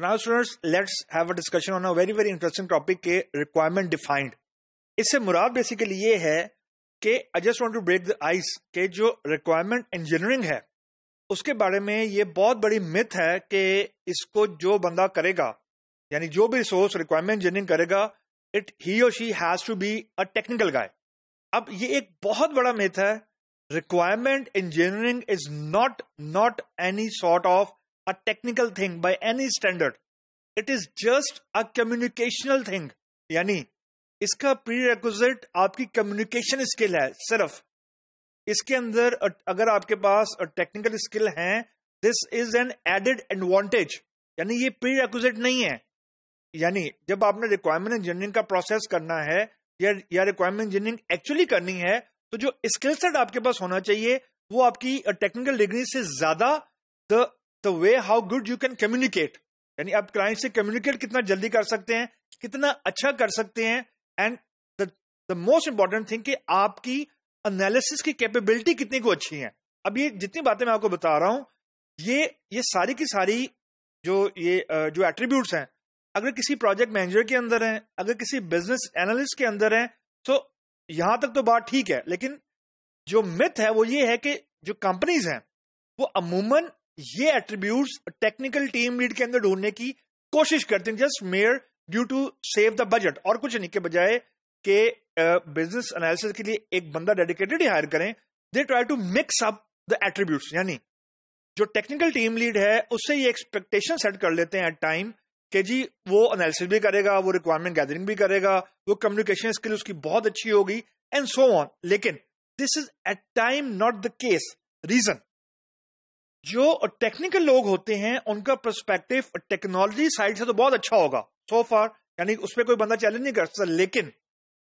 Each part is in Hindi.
now, students, let's have a discussion on a very very interesting topic के रिक्वायरमेंट डिफाइंड इससे मुराद बेसिकली ये है कि I just want to break the ice के जो रिक्वायरमेंट इंजीनियरिंग है, उसके बारे में ये बहुत बड़ी मिथ है कि इसको जो बंदा करेगा, यानी जो भी रिसोर्स रिक्वायरमेंट इंजीनियरिंग करेगा इट ही और she has to be a technical guy अब ये एक बहुत बड़ा मिथ है requirement engineering is not not any sort of a technical thing by any standard. It is just a communicational thing. यानी इसका प्री आपकी कम्युनिकेशन स्किल है, सिर्फ़ इसके अंदर अगर आपके पास टेक्निकल स्किल है this is an added advantage यानी ये प्री रिक्विजिट नहीं है यानी जब आपने रिक्वायरमेंट इंजीनियरिंग का प्रोसेस करना है, या या रिक्वायरमेंट इंजीनियरिंग एक्चुअली करनी है तो जो स्किल सेट आपके पास होना चाहिए, वो आपकी टेक्निकल डिग्री से ज़्यादा the the way how good you can communicate यानी आप क्लाइंट से कम्युनिकेट कितना जल्दी कर सकते हैं, कितना अच्छा कर सकते हैं and the most important thing कि आपकी एनालिसिस की कैपेबिलिटी कितनी को अच्छी है। अब ये जितनी बातें मैं आपको बता रहा हूँ, ये ये सारी की सारी जो ये जो एट्रीब्यूट्स हैं, अगर किसी प्रोजेक्ट मैनेजर के अंदर है, अगर किसी बिज़नेस एनालिस्ट के अंदर है तो यहाँ तक तो बात ठीक है, लेकिन जो मिथ है वो ये है कि जो कंपनीज़ हैं, वो अमूमन ये एट्रीब्यूट्स टेक्निकल टीम लीड के अंदर ढूँढने की कोशिश करते हैं just mere due to save the budget और कुछ नहीं, के बजाय के बिज़नेस एनालिसिस के लिए एक बंदा डेडिकेटेड हायर करें they try to mix up the attributes यानी जो टेक्निकल टीम लीड है, उससे ये एक्सपेक्टेशन सेट कर लेते हैं एट टाइम कि जी, वो एनालिसिस भी करेगा, वो रिक्वायरमेंट गैदरिंग भी करेगा, वो कम्युनिकेशन स्किल उसकी बहुत अच्छी होगी एंड सो ऑन लेकिन this is at time not the case reason जो टेक्निकल लोग होते हैं, उनका परस्पेक्टिव टेक्नोलॉजी साइड से तो बहुत अच्छा होगा। सो फार यानी उस पर कोई बंदा चैलेंज नहीं कर सकता, लेकिन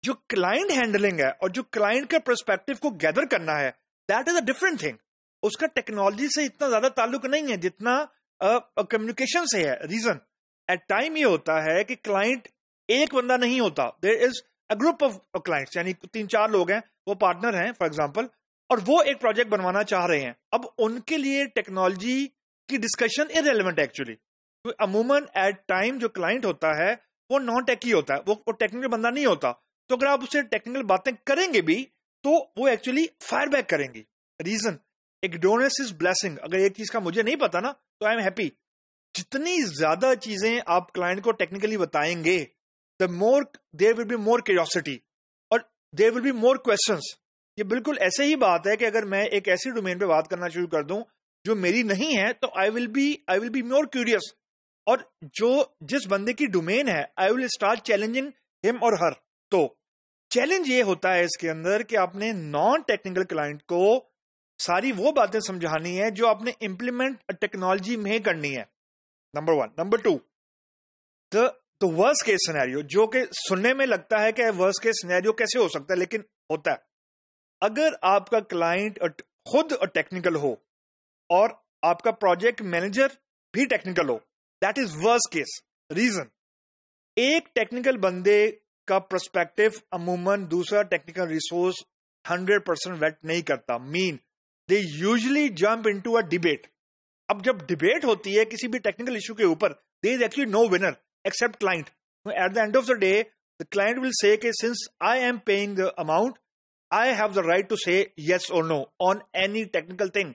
जो क्लाइंट हैंडलिंग है और जो क्लाइंट के परस्पेक्टिव को गैदर करना है that is a different thing उसका टेक्नोलॉजी से इतना ज़्यादा ताल्लुक नहीं है जितना कम्युनिकेशन से है रीजन एट टाइम ये होता है कि क्लाइंट एक बंदा नहीं होता. There is a group of clients यानी तीन चार लोग हैं, वो पार्टनर हैं फॉर एग्ज़ाम्पल और वो एक प्रोजेक्ट बनवाना चाह रहे हैं। अब उनके लिए टेक्नोलॉजी की डिस्कशन इरेलीवेंट एक्चुअली अमूमन एट टाइम जो क्लाइंट होता है वो नॉन टेक होता है। वो, वो टेक्निकल बंदा नहीं होता। तो अगर आप उससे टेक्निकल बातें करेंगे भी तो वो एक्चुअली फायर बैक करेंगी। रीजन इग्नोरेंस इज़ ब्लेसिंग अगर एक चीज़ का मुझे नहीं पता ना तो आई एम हैप्पी जितनी ज़्यादा चीज़ें आप क्लाइंट को टेक्निकली बताएँगे the more there will be more curiosity और there will be more questions ये बिल्कुल ऐसे ही बात है कि अगर मैं एक ऐसी डोमेन पे बात करना शुरू कर दूँ, जो मेरी नहीं है तो I will be I will be more curious और जो, जिस बंदे की डोमेन है I will start challenging him और हर तो चैलेंज ये होता है इसके अंदर कि आपने नॉन टेक्निकल क्लाइंट को सारी वो बातें समझानी है, जो आपने इंप्लीमेंट टेक्नोलॉजी में करनी है. Number one number two the worse case scenario जो कि सुनने में लगता है कि वर्स केस सिनेरियो कैसे हो सकता है, लेकिन होता है. अगर आपका क्लाइंट खुद टेक्निकल हो और आपका प्रोजेक्ट मैनेजर भी टेक्निकल हो that is worse case reason एक टेक्निकल बंदे का प्रस्पेक्टिव अमूमन दूसरा technical resource hundred percent wait नहीं करता। Mean they usually jump into a debate अब जब डिबेट होती है किसी भी टेक्निकल इशू के ऊपर they is actually no winner except client at the end of the day the client will say since I am paying the amount I have the right to say yes or no on any technical thing.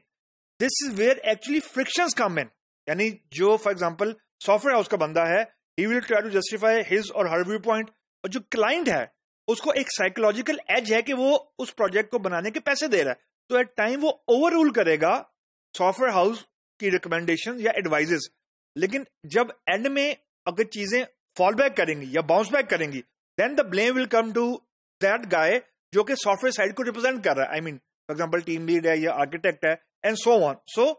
This is where actually frictions come in. यानी जो फॉर एग्ज़ाम्पल सॉफ्टवेयर हाउस का बंदा है he will try to justify his और हर व्यू पॉइंट और जो क्लाइंट है, उसको एक साइकोलॉजिकल एज है कि वो उस प्रोजेक्ट को बनाने के पैसे दे रहा है तो एट टाइम वो ओवर रूल करेगा सॉफ्टवेयर हाउस की रिकमेंडेशन या एडवाइजेस लेकिन जब एंड में अगर चीज़ें फॉल बैक करेंगी या बाउंस बैक करेंगी then the blame will come to that guy जो कि सॉफ्टवेयर साइड को रिप्रेजेंट कर रहा है। I mean for example team lead है, या आर्किटेक्ट है and so on so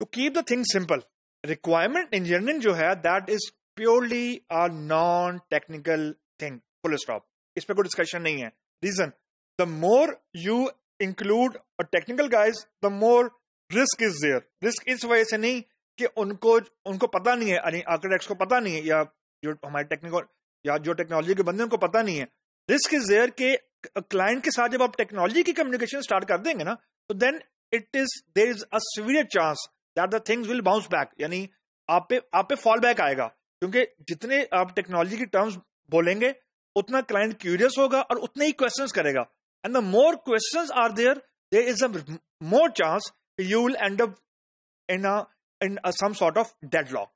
to keep the thing simple requirement engineering जो है that is purely a non technical thing full stop इस पर कोई डिस्कशन नहीं है। Reason the more you include a technical guys the more risk is there risk इस वजह से नहीं कि उनको उनको पता नहीं है आर्किटेक्ट्स को पता नहीं है, या जो हमारे टेक्निकल या जो टेक्नोलॉजी के बंदे उनको पता नहीं है। रिस्क इज़ देयर के क्लाइंट के साथ जब आप टेक्नोलॉजी की कम्युनिकेशन स्टार्ट कर देंगे ना तो then it is there is a severe chance that the things will bounce back यानी आप पे आप पे फॉल बैक आएगा। क्योंकि जितने आप टेक्नोलॉजी की टर्म्स बोलेंगे उतना क्लाइंट क्यूरियस होगा और उतने ही क्वेश्चन करेगा। And the more question are there there is a more chance you will end up in a, some sort of deadlock.